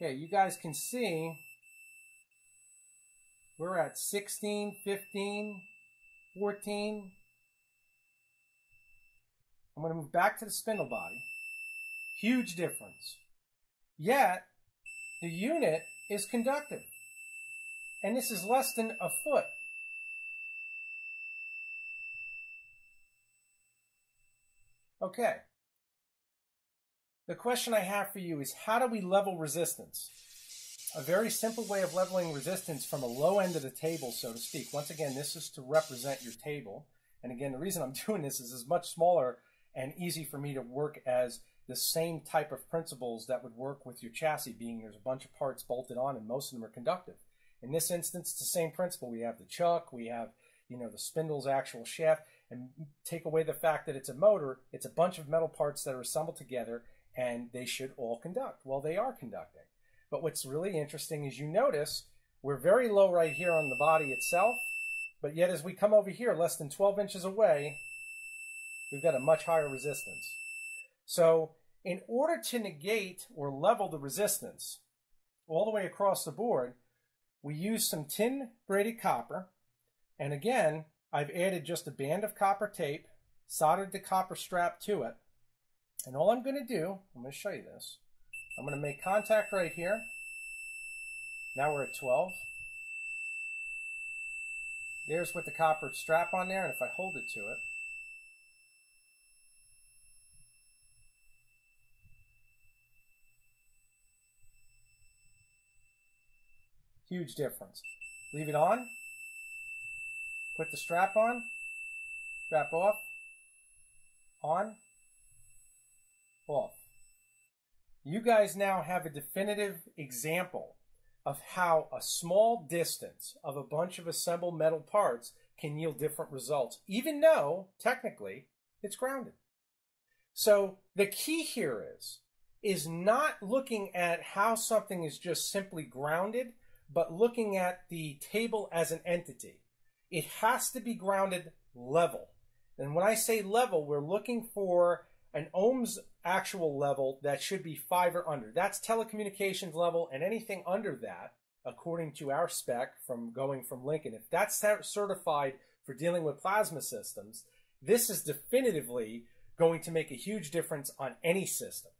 Okay, you guys can see we're at 16, 15, 14. I'm going to move back to the spindle body. Huge difference. Yet, the unit is conductive. And this is less than a foot. Okay. The question I have for you is how do we level resistance? A very simple way of leveling resistance from a low end of the table, so to speak. Once again, this is to represent your table. And again, the reason I'm doing this is it's much smaller and easy for me to work as the same type of principles that would work with your chassis, being there's a bunch of parts bolted on and most of them are conductive. In this instance, it's the same principle. We have the chuck, we have, you know, the spindle's actual shaft, and take away the fact that it's a motor, it's a bunch of metal parts that are assembled together and they should all conduct. Well, they are conducting. But what's really interesting is you notice we're very low right here on the body itself, but yet as we come over here less than 12 inches away, we've got a much higher resistance. So in order to negate or level the resistance all the way across the board, we use some tin braided copper. And again, I've added just a band of copper tape, soldered the copper strap to it, and all I'm going to do, I'm going to show you this. I'm going to make contact right here. Now we're at 12. There's with the copper strap on there, and if I hold it to it, huge difference. Leave it on, put the strap on, strap off, on, off. You guys now have a definitive example of how a small distance of a bunch of assembled metal parts can yield different results, even though technically it's grounded. So the key here is, is not looking at how something is just simply grounded, but looking at the table as an entity. It has to be grounded level. And when I say level, we're looking for an ohms actual level that should be five or under. That's telecommunications level, and anything under that, according to our spec from going from Lincoln, if that's certified for dealing with plasma systems, this is definitively going to make a huge difference on any system.